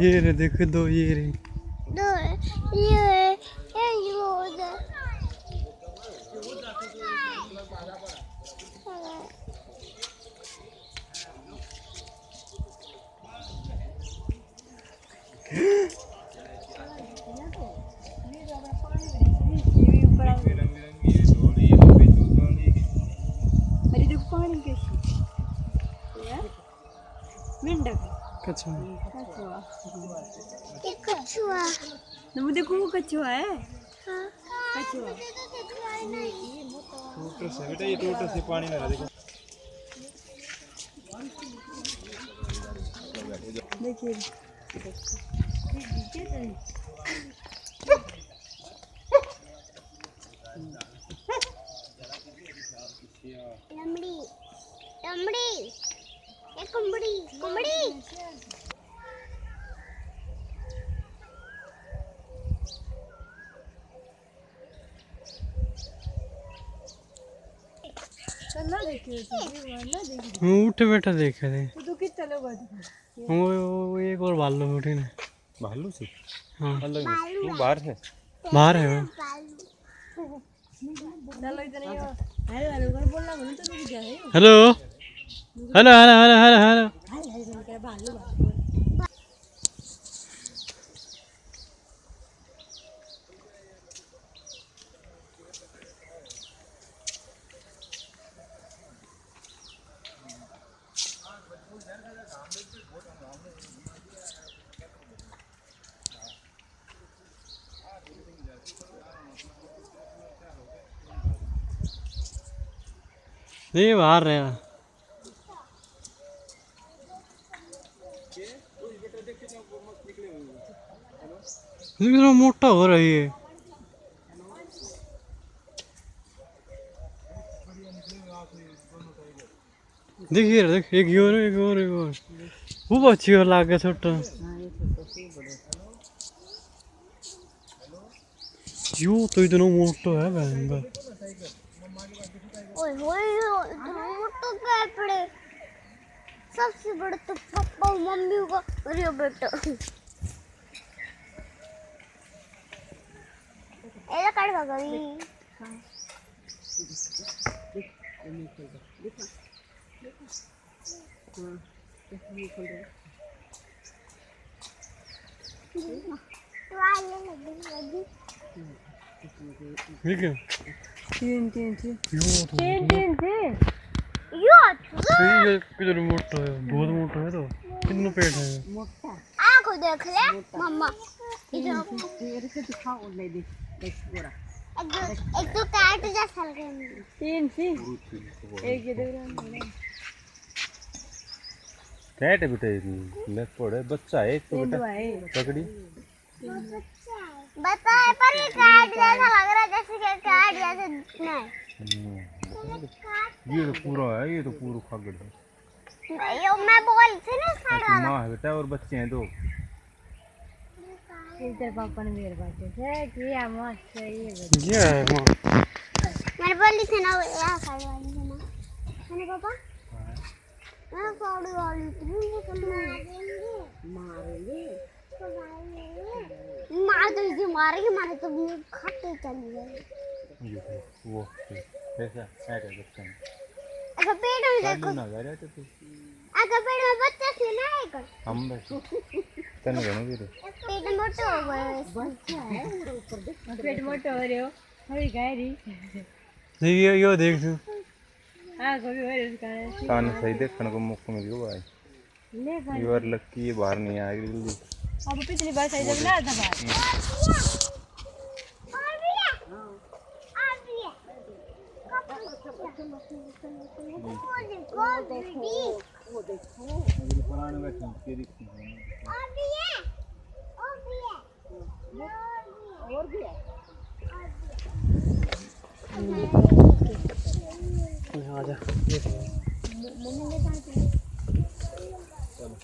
ये रे देख दो ये रे। दो ये ये ये उधर पानी कैसी। मेंढक कच्छा कछुआ। कछुआ। नमु देखो वो कछुआ है। हाँ। कछुआ। टोटस है बेटा ये टोटस है पानी में देखो देखिए। लमड़ी लमड़ी ये कुंबड़ी। कुंबड़ी। हम उठे बैठा देखे थे। तो कितने लोग वो, वो एक और भालू उठी ने। भालू से? हाँ। अलग वो बाहर है। बाहर है तो है। Hello hello hello hello hello hello ये बाहर रहा कितना मोटा हो रही है देखिए रे, देख एक और एक और एक और। वो बच्ची और लागे छोटा। यो तो इतना मोटा है बहन होए तो सबसे बड़ा तो पापा और मम्मी का। अरे बेटा। ऐसा कर गई। ठीक है। तीन तीन तीन यो तो तीन तीन तीन यो ये किधर मोटा है बहुत मोटा है तो कितना पेट है आँखों देख ले मम्मा इधर तेरे से दिखाओ नहीं देख देख पूरा एक दो काट जा साल के तीन सी एक ये देख रहा कैट है बेटा ये लेपर्ड है बच्चा है एक तो तीन बेटा है पकड़ी बता पर ये काट जैसा लग है नहीं। ये तो पूरा है ये तो पूरा खागड़ है। यो मैं बोल थी ना साइड ऐसी माँ है बेटा और बच्चे हैं दो। इधर पापा ने मेरे बात से किया है ये बच्चा। ये है वहाँ मैंने बोली थी ना यहाँ साइड वाली थी ना मैंने पापा? मैं साइड वाली थी वो तो मारेंगे। मारेंगे। मार तो इसे मारेंगे मारे तो खाते चली गए ये तो वो कैसा है बच्चा अगर में देखो ना जा रहा तो अगर पेट में बच्चा थी ना एक हम बस। तन गनो गिरे पेट में मोटे हो गए। पेट मोटा हो रहे हो। अभी गए रही नहीं ये यो देख तू। हाँ कभी हो रहे उसका। कान सही देखने को मौका मिल गया। भाई ले भाई ये बार लक्की बाहर नहीं आएगी जल्दी। अब पिछली बार सही जब ना था भाई वो देखो मेरे पुराने में के रिश्ते हैं और भी है और भी है और भी है यहाँ आ जा मम्मी ले चलो।